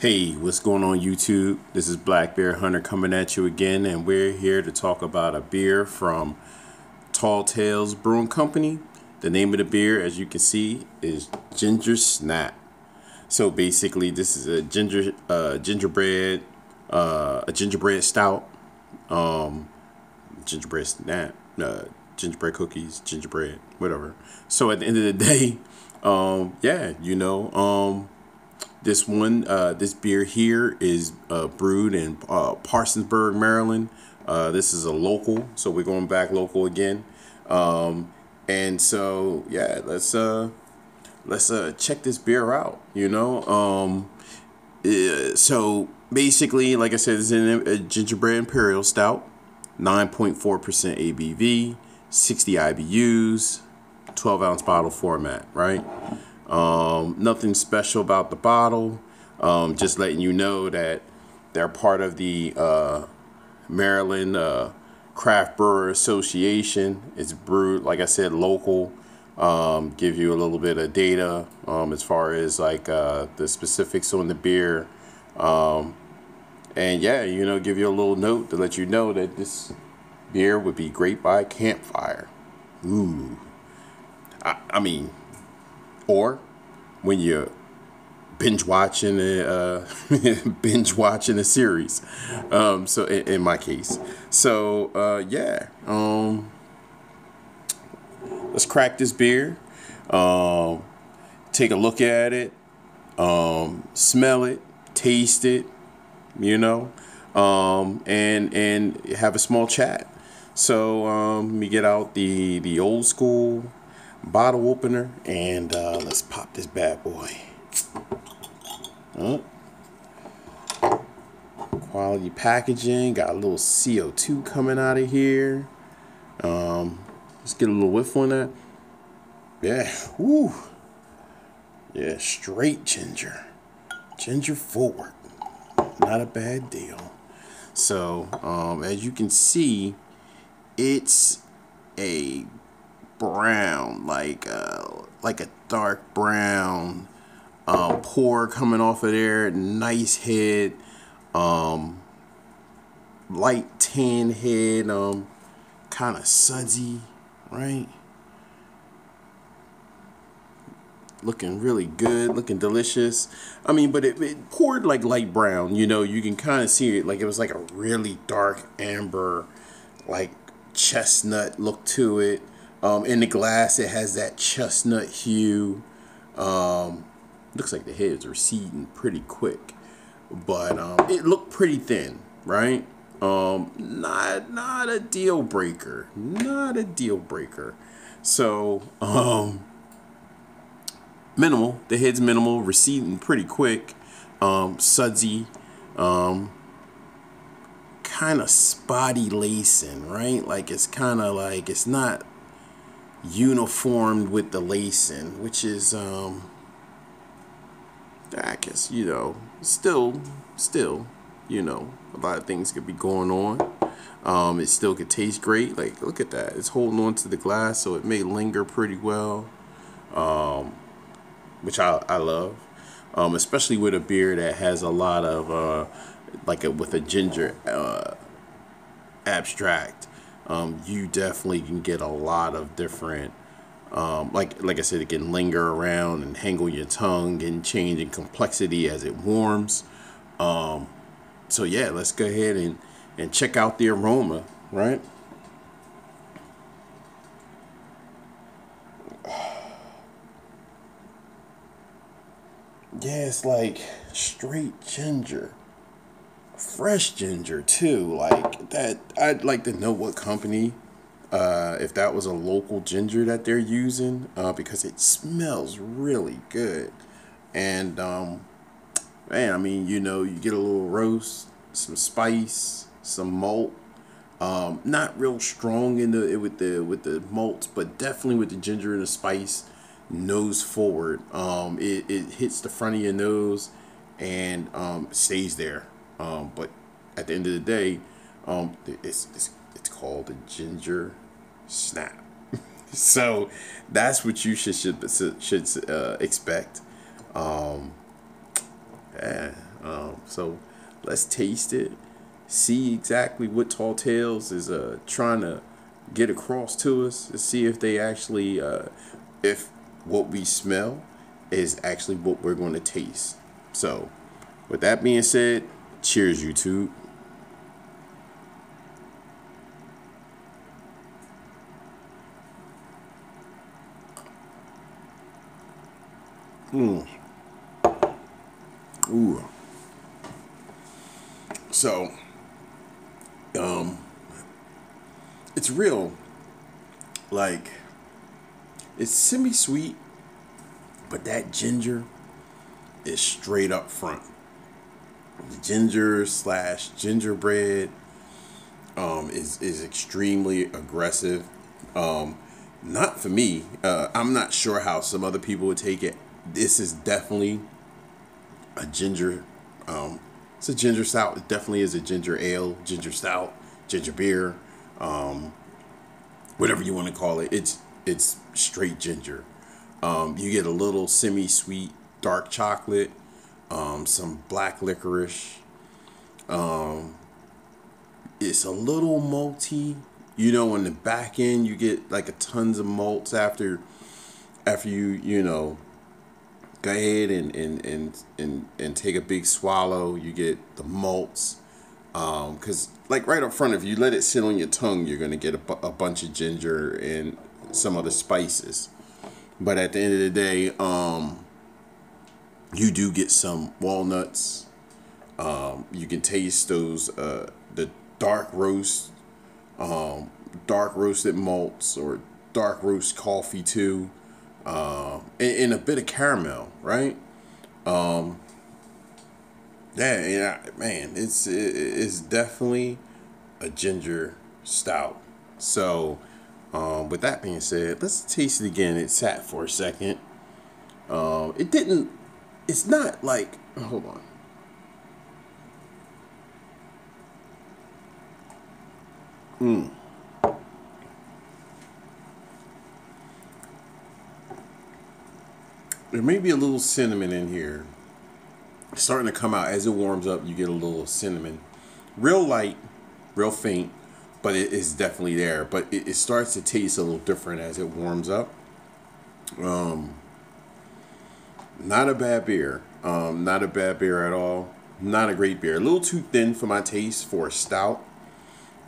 Hey, what's going on YouTube? This is Black Beer Hunter coming at you again, and we're here to talk about a beer from Tall Tales Brewing Company. The name of the beer, as you can see, is Ginger Snap. So basically, this is a ginger uh, gingerbread, uh, a gingerbread stout, um, gingerbread snap, uh, gingerbread cookies, gingerbread, whatever. So at the end of the day, um, yeah, you know, um, this one, uh, this beer here is uh, brewed in uh, Parsonsburg, Maryland. Uh, this is a local, so we're going back local again. Um, and so, yeah, let's uh, let's uh, check this beer out. You know, um, so basically, like I said, it's in a gingerbread imperial stout, nine point four percent ABV, sixty IBUs, twelve ounce bottle format, right? Um, nothing special about the bottle. Um, just letting you know that they're part of the uh, Maryland uh, Craft Brewer Association. It's brewed, like I said, local. Um, give you a little bit of data um, as far as like uh, the specifics on the beer. Um, and yeah, you know, give you a little note to let you know that this beer would be great by campfire. Ooh. I, I mean, or when you're binge watching a uh, binge watching a series. Um, so in, in, my case, so uh, yeah, um, let's crack this beer. Um, take a look at it, um, smell it, taste it, you know, um, and and have a small chat. So um, let me get out the the old school bottle opener and uh, let's pop this bad boy. Quality packaging, got a little CO2 coming out of here. Um, let's get a little whiff on that. Yeah, woo. Yeah, straight ginger. Ginger forward. Not a bad deal. So, um, as you can see, it's a brown, like uh, like a dark brown um, pour coming off of there. Nice head, um, light tan head, um, kind of sudsy, right? Looking really good, looking delicious. I mean, but it, it poured like light brown. You know, you can kind of see it like it was like a really dark amber, like chestnut look to it. Um, in the glass, it has that chestnut hue. Um, looks like the heads receding pretty quick, but um, it looked pretty thin, right? Um, not not a deal breaker, not a deal breaker. So um, minimal. The head's minimal, receding pretty quick. Um, sudsy, um, kind of spotty lacing, right? Like it's kind of like it's not uniformed with the lacing, which is, um, I guess, you know, still, still, you know, a lot of things could be going on. Um, it still could taste great. Like, look at that. It's holding on to the glass, so it may linger pretty well, um, which I, I love. Um, especially with a beer that has a lot of, uh, like a, with a ginger uh, abstract um, you definitely can get a lot of different um, like like I said, it can linger around and hang on your tongue and change in complexity as it warms. Um, so yeah, let's go ahead and, and check out the aroma, right? Yeah, it's like straight ginger fresh ginger too. Like that, I'd like to know what company, uh, if that was a local ginger that they're using, uh, because it smells really good. And um, man, I mean, you know, you get a little roast, some spice, some malt. Um, not real strong in the with the with the malts, but definitely with the ginger and the spice, nose forward. Um, it, it hits the front of your nose and um, stays there um, but at the end of the day, um, it's, it's, it's called a ginger snap. so that's what you should should should uh, expect. Um, yeah, um, So let's taste it, see exactly what Tall Tales is uh, trying to get across to us, to see if they actually, uh, if what we smell is actually what we're going to taste. So, with that being said, cheers, YouTube. Mm. Ooh. So, um, it's real. Like, it's semi sweet, but that ginger is straight up front. Ginger slash gingerbread um, is is extremely aggressive. Um, not for me. Uh, I'm not sure how some other people would take it. This is definitely a ginger. Um, it's a ginger stout. It definitely is a ginger ale, ginger stout, ginger beer, um, whatever you want to call it. It's it's straight ginger. Um, you get a little semi-sweet dark chocolate, um, some black licorice. Um, it's a little malty. You know, on the back end, you get like a tons of malts after after you you know go ahead and and and and, and take a big swallow. You get the malts. Because, um, like, right up front, if you let it sit on your tongue, you're going to get a, bu- a bunch of ginger and some other spices. But at the end of the day, um, you do get some walnuts. Um, you can taste those, uh, the dark roast, um, dark roasted malts or dark roast coffee too, um, and, and, a bit of caramel, right? Um, yeah, yeah, man, it's it's definitely a ginger stout. So, um, with that being said, let's taste it again. It sat for a second. Um, it didn't. It's not like. Hold on. Hmm. There may be a little cinnamon in here. It's starting to come out as it warms up. You get a little cinnamon, real light, real faint, but it is definitely there. But it, it starts to taste a little different as it warms up. Um, not a bad beer. Um, not a bad beer at all. Not a great beer. A little too thin for my taste for a stout.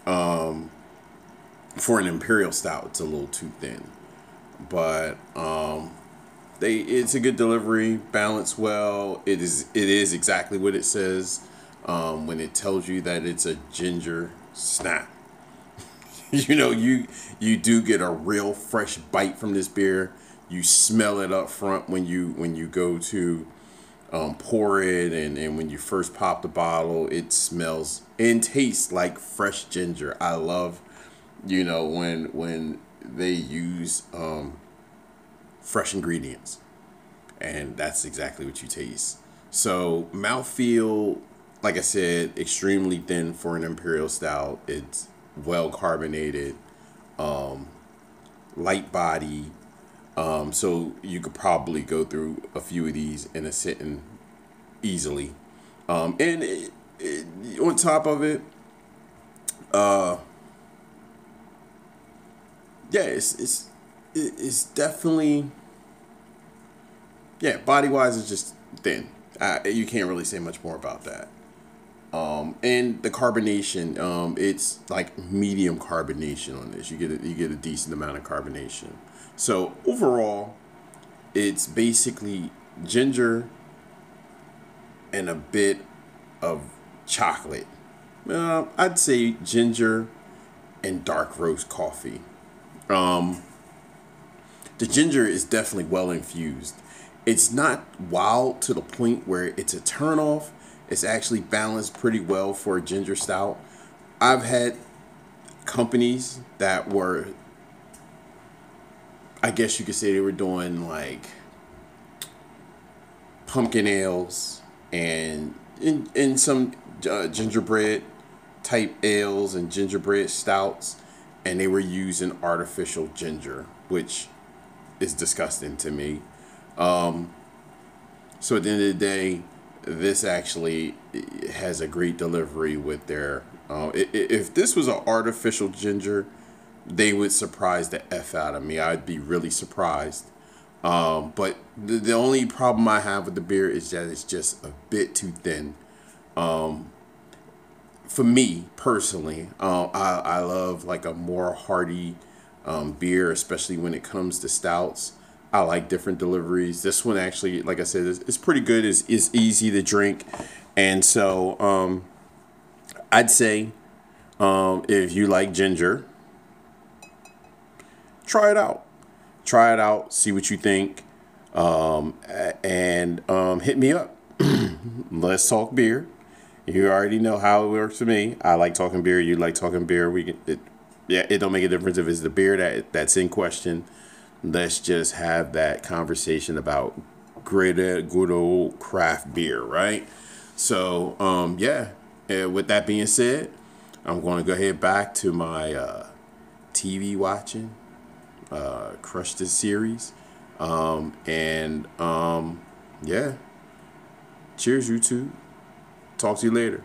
Um, for an imperial stout, it's a little too thin. But um, they it's a good delivery, balanced well. It is it is exactly what it says um, when it tells you that it's a ginger snap. you know you you do get a real fresh bite from this beer. You smell it up front when you when you go to um, pour it and, and when you first pop the bottle it smells and tastes like fresh ginger i love you know when when they use um, fresh ingredients. And that's exactly what you taste. So mouthfeel, like I said, extremely thin for an imperial stout. It's well carbonated, um, light body. Um, so you could probably go through a few of these in a sitting easily. Um, and it, it, on top of it, uh, yeah, it's it's it's definitely yeah, body wise, it's just thin. Uh, you can't really say much more about that. Um, and the carbonation, um, it's like medium carbonation on this. You get a, you get a decent amount of carbonation. So overall, it's basically ginger and a bit of chocolate. Uh, I'd say ginger and dark roast coffee. Um, the ginger is definitely well infused it's not wild to the point where it's a turnoff. It's actually balanced pretty well for a ginger stout. I've had companies that were, I guess you could say they were doing like pumpkin ales and in, in some uh, gingerbread type ales and gingerbread stouts, and they were using artificial ginger, which is disgusting to me. Um, so at the end of the day, this actually has a great delivery with their. Uh, if this was an artificial ginger, they would surprise the f out of me. I'd be really surprised. Um, but the, the only problem I have with the beer is that it's just a bit too thin. Um, for me personally, uh, I, I love like a more hearty um, beer, especially when it comes to stouts. I like different deliveries. This one actually, like I said, is, is pretty good. is is easy to drink, and so um, I'd say um, if you like ginger, try it out. Try it out. See what you think, um, and um, hit me up. Let's talk beer. You already know how it works for me. I like talking beer. You like talking beer. We can. It, yeah, it don't make a difference if it's the beer that that's in question let's just have that conversation about great good old craft beer, right? So, um, yeah. And with that being said, I'm going to go ahead back to my uh, TV watching, uh, crush this series, um, and um, yeah. Cheers, you YouTube. Talk to you later.